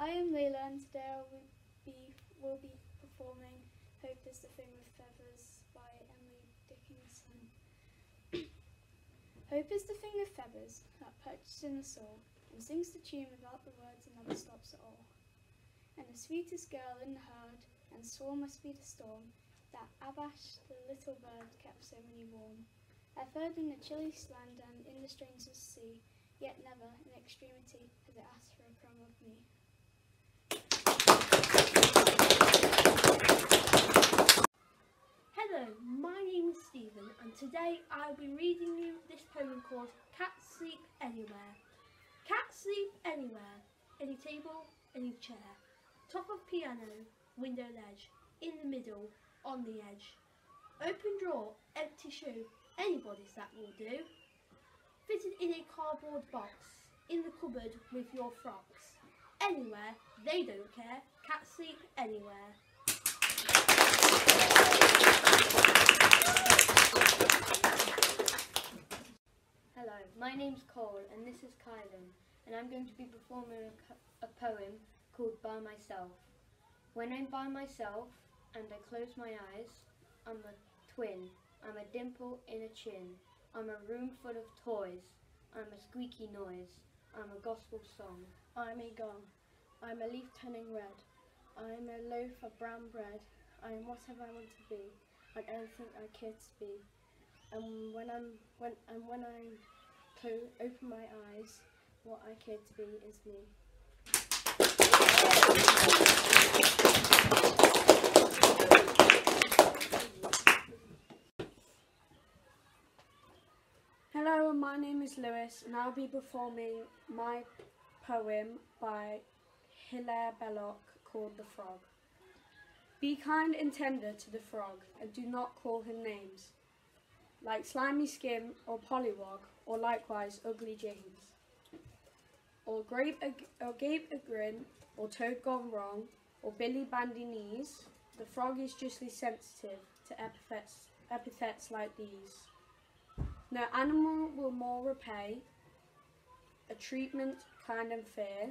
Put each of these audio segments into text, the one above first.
I am Layla and today I will be, will be performing Hope is the Thing with Feathers by Emily Dickinson. Hope is the thing with feathers that perches in the soul and sings the tune without the words and never stops at all. And the sweetest girl in the herd and sworn must be the storm that Abash the little bird kept so many warm. I've heard in the chilliest land and in the strangest sea, yet never in extremity has it asked for a crumb of me. Hello, my name is Stephen and today I'll be reading you this poem called Cats Sleep Anywhere. Cats sleep anywhere, any table, any chair, top of piano, window ledge, in the middle, on the edge. Open drawer, empty shoe, anybody's that will do. Fitted in a cardboard box, in the cupboard with your frocks. Anywhere, they don't care, cats sleep anywhere. Hello, my name's Cole and this is Kylan and I'm going to be performing a, a poem called By Myself. When I'm by myself and I close my eyes, I'm a twin, I'm a dimple in a chin, I'm a room full of toys, I'm a squeaky noise, I'm a gospel song. I'm a gong. I'm a leaf turning red. I'm a loaf of brown bread. I am whatever I want to be, and anything I care to be. And when I'm when and when I open my eyes, what I care to be is me. Hello, my name is Lewis, and I'll be performing my poem by Hilaire Belloc called The Frog. Be kind and tender to the frog, and do not call him names, like Slimy Skim or Pollywog, or likewise Ugly James. Or Grape a, or Gape a Grin, or Toad Gone Wrong, or Billy Bandy Knees, the frog is justly sensitive to epithets, epithets like these. No animal will more repay a treatment kind and fair.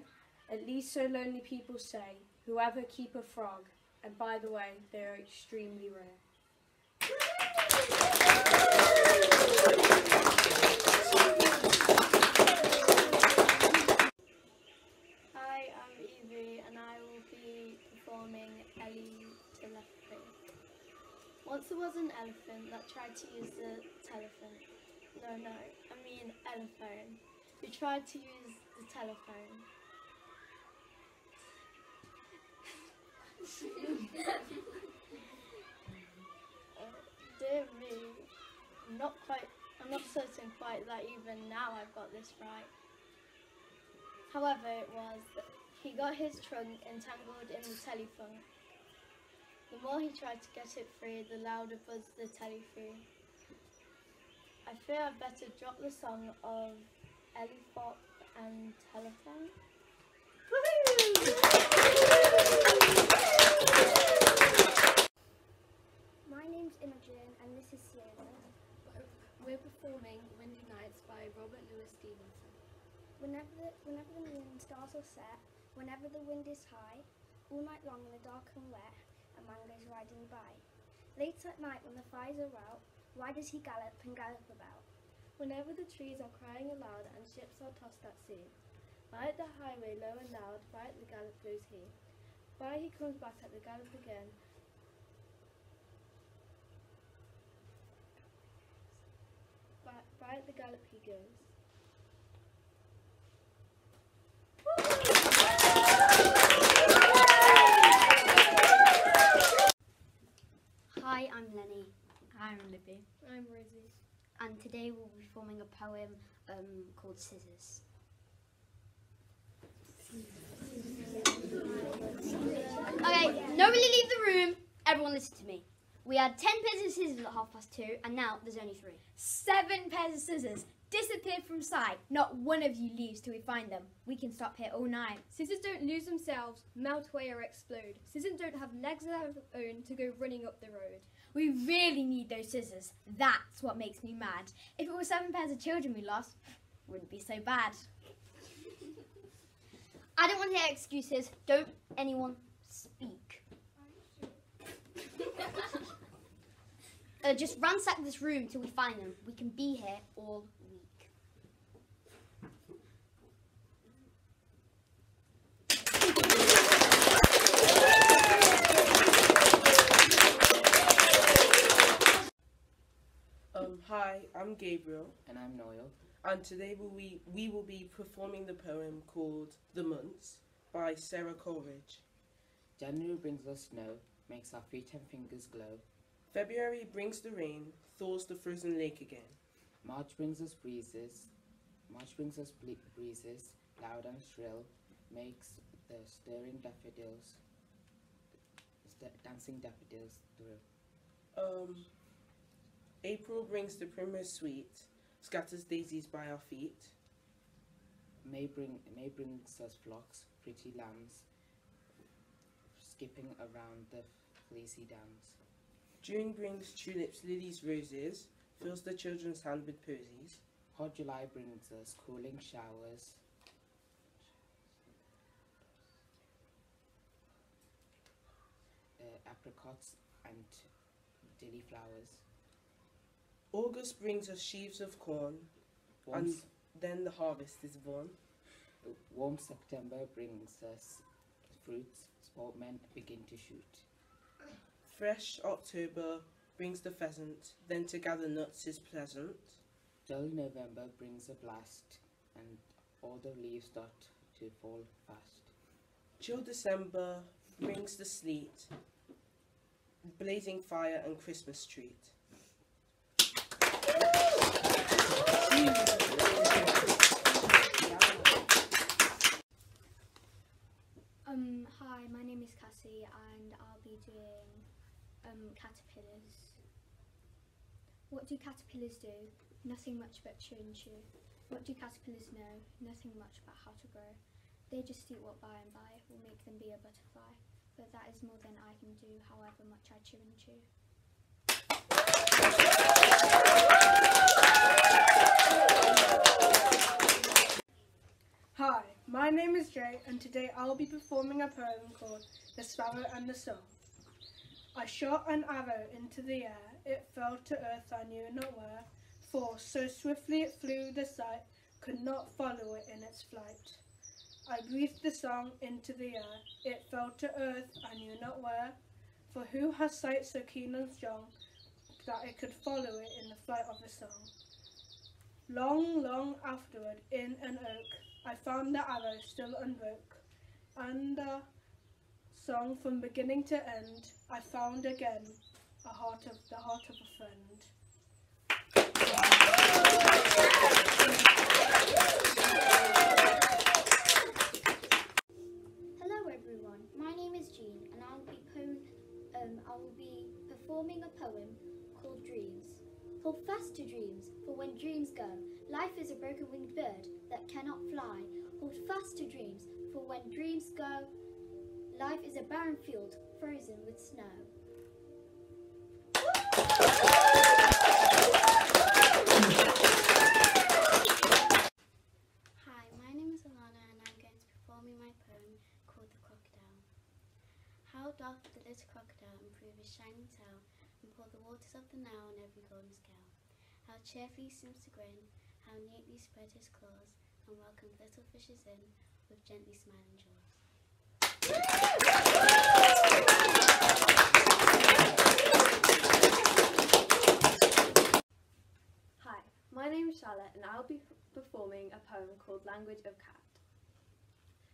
At least so lonely people say, whoever keep a frog, and by the way, they are extremely rare. Hi, I'm Evie and I will be performing Ellie Telephone. Once there was an elephant that tried to use the telephone. No, no, I mean elephone. Who tried to use the telephone. Uh, dear me, I'm not quite, I'm not quite that even now I've got this right. However, it was he got his trunk entangled in the telephone. The more he tried to get it free, the louder buzzed the telephone. I fear I'd better drop the song of Ellie Pop and Telephone. My name's Imogen and this is Sierra. We're performing Windy Nights by Robert Louis Stevenson. Whenever the, whenever the moon and stars are set, whenever the wind is high, all night long in the dark and wet, a man goes riding by. Late at night when the fires are out, why does he gallop and gallop about? Whenever the trees are crying aloud and ships are tossed at sea, by the highway low and loud, by at the gallop goes he. By he comes back at the gallop again. By, by at the gallop he goes. Hi, I'm Lenny I'm Libby. I'm Rosie. and today we'll be performing a poem um, called Scissors. Okay, nobody leave the room. Everyone listen to me. We had 10 pairs of scissors at half past two, and now there's only three. Seven pairs of scissors disappeared from sight. Not one of you leaves till we find them. We can stop here all night. Scissors don't lose themselves, melt away or explode. Scissors don't have legs of their own to go running up the road. We really need those scissors. That's what makes me mad. If it were seven pairs of children we lost, wouldn't be so bad. I don't want to hear excuses. Don't anyone speak. uh, just ransack this room till we find them. We can be here all week. Um, hi, I'm Gabriel, And I'm Noel. and today will we we will be performing the poem called "The Months" by Sara Coleridge. January brings us snow, makes our feet and fingers glow. February brings the rain, thaws the frozen lake again. March brings us breezes. March brings us breezes, loud and shrill, makes the stirring daffodils, st- dancing daffodils thrill. Um, April brings the primrose sweet, scatters daisies by our feet. May bring May brings us flocks, pretty lambs, skipping around the fleecy downs. June brings tulips, lilies, roses, fills the children's hand with posies. Hot July brings us cooling showers. Uh, apricots and dilly flowers. August brings us sheaves of corn, and then the harvest is born. warm September brings us fruits. Sportmen begin to shoot. Fresh October brings the pheasant, then to gather nuts is pleasant. Dull November brings a blast, and all the leaves start to fall fast. Chill December brings the sleet, blazing fire and Christmas treat. Um, hi, my name is Cassie and I'll be doing um, caterpillars. What do caterpillars do? Nothing much but chew and chew. What do caterpillars know? Nothing much about how to grow. They just eat what by and by will make them be a butterfly. But that is more than I can do, however much I chew and chew. Hi, my name is Jay, and today I'll be performing a poem called The Sparrow and the Song. I shot an arrow into the air, it fell to earth I knew not where, for so swiftly it flew the sight could not follow it in its flight. I breathed the song into the air, it fell to earth I knew not where, for who has sight so keen and strong that it could follow it in the flight of a song? Long, long afterward, in an oak, I found the arrow still unbroke, and the song from beginning to end, I found again a heart of the heart of a friend. Hello everyone, my name is Jean and I'll be um, I will be performing a poem called Dreams. Hold fast to dreams, for when dreams go, life is a broken winged bird that cannot fly. Hold fast to dreams, for when dreams go, life is a barren field frozen with snow. Hi, my name is Alana and I'm going to my poem called The Crocodile. How doth the little crocodile improve his shining tail and pour the waters of the Nile on every golden scale? How cheerfully he seems to grin, how neatly spread his claws, and welcome little fishes in with gently smiling jaws. Hi, my name is Charlotte and I'll be performing a poem called Language of Cat.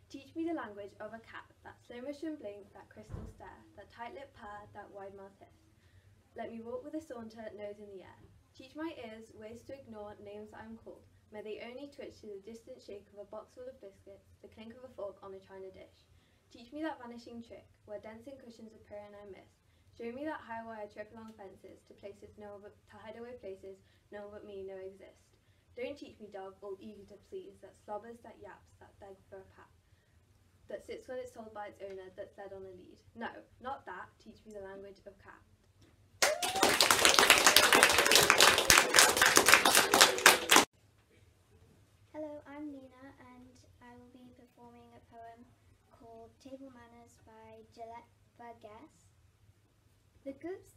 Teach me the language of a cat, that slow motion blink, that crystal stare, that tight lip purr, that wide mouth hiss. Let me walk with a saunter, nose in the air. Teach my ears ways to ignore names I'm called. May they only twitch to the distant shake of a box full of biscuits, the clink of a fork on a china dish. Teach me that vanishing trick, where dancing cushions appear and I miss. Show me that high wire trip along fences to places no but to hide away places no but me know exist. Don't teach me dog, all eager to please, that slobbers, that yaps, that begs for a pat. That sits when it's told by its owner, that's led on a lead. No, not that. Teach me the language of cat. Hello, I'm Nina and I will be performing a poem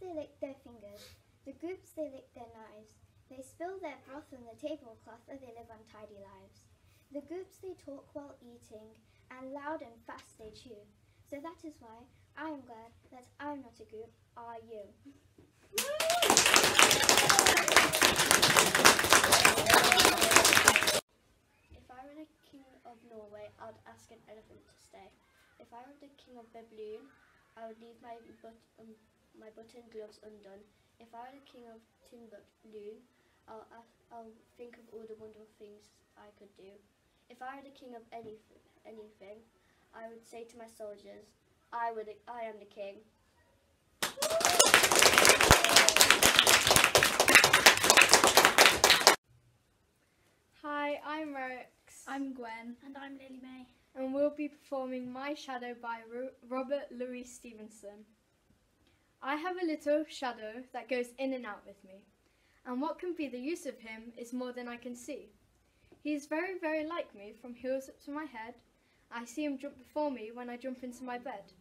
they lick their fingers. The Goops they lick their knives. They spill their broth on the tablecloth or they live untidy lives. The Goops they talk while eating, and loud and fast they chew. So that is why I am glad that I'm not a Goop, are you? If I were the king of Norway, I'd ask an elephant to stay. If I were the king of Babylon, I would leave my but um, my button gloves undone. If I were the king of Timbuktu, I'll I'll think of all the wonderful things I could do. If I were the king of any anything, I would say to my soldiers, I would I am the king. Hi, I'm Rex. I'm Gwen. And I'm Lily May. And we'll be performing My Shadow by Ro- Robert Louis Stevenson. I have a little shadow that goes in and out with me, and what can be the use of him is more than I can see. He is very, very like me from heels up to my head. I see him jump before me when I jump into my bed.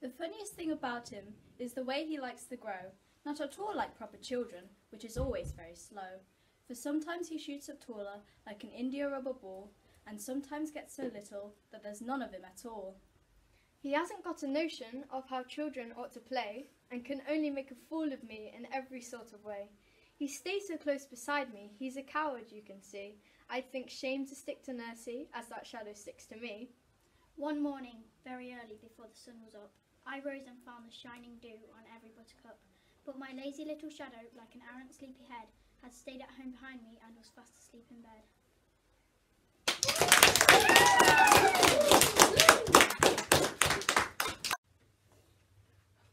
The funniest thing about him is the way he likes to grow, not at all like proper children, which is always very slow. For sometimes he shoots up taller, like an India rubber ball, and sometimes gets so little that there's none of him at all. He hasn't got a notion of how children ought to play, and can only make a fool of me in every sort of way. He stays so close beside me, he's a coward, you can see. I'd think shame to stick to Nursie, as that shadow sticks to me. One morning, very early before the sun was up, I rose and found the shining dew on every buttercup. But my lazy little shadow, like an arrant sleepy head, had stayed at home behind me and was fast asleep in bed.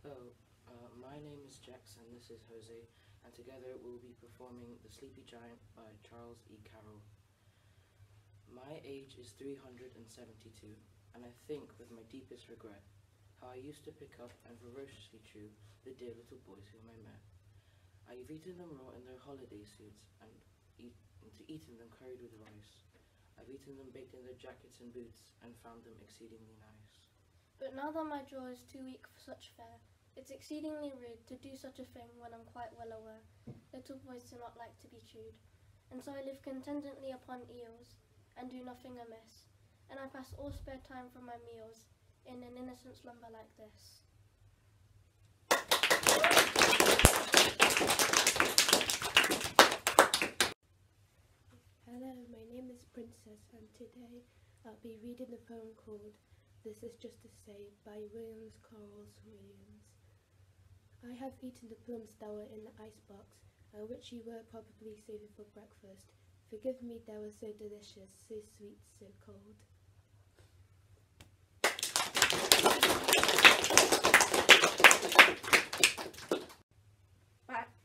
Hello, uh, my name is Jackson, this is Jose, and together we'll be performing The Sleepy Giant by Charles E. Carryl. My age is 372, and I think with my deepest regret how I used to pick up and ferociously chew the dear little boys whom I met. I have eaten them raw in their holiday suits and eat, into eaten them curried with rice. I've eaten them baked in their jackets and boots and found them exceedingly nice. But now that my jaw is too weak for such fare, it's exceedingly rude to do such a thing when I'm quite well aware little boys do not like to be chewed. And so I live contentedly upon eels, and do nothing amiss, and I pass all spare time from my meals in an innocent slumber like this. Hello, my name is Princess, and today I'll be reading a poem called This Is Just to Say by Williams Carlos Williams. I have eaten the plums that were in the icebox, and uh, which you were probably saving for breakfast. Forgive me, they were so delicious, so sweet, so cold.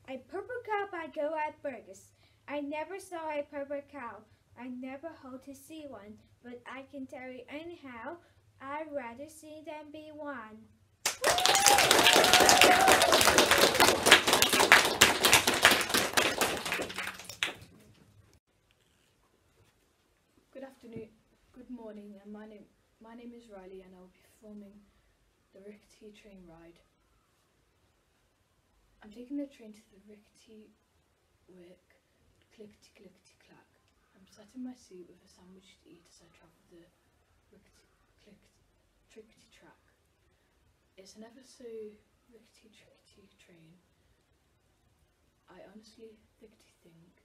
A purple cow by Joab Burgess. I never saw a purple cow. I never hope to see one, but I can tell you anyhow, I'd rather see than be one. Good afternoon, good morning, and my name my name is Riley, and I'll be performing the rickety train ride. I'm taking the train to the rickety wick, clickety clickety clack. I'm sat in my seat with a sandwich to eat as I travel the rickety clickety trickety. It's an ever so rickety trickety train. I honestly thickety think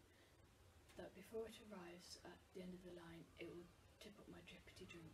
that before it arrives at the end of the line, it will tip up my drippity drink.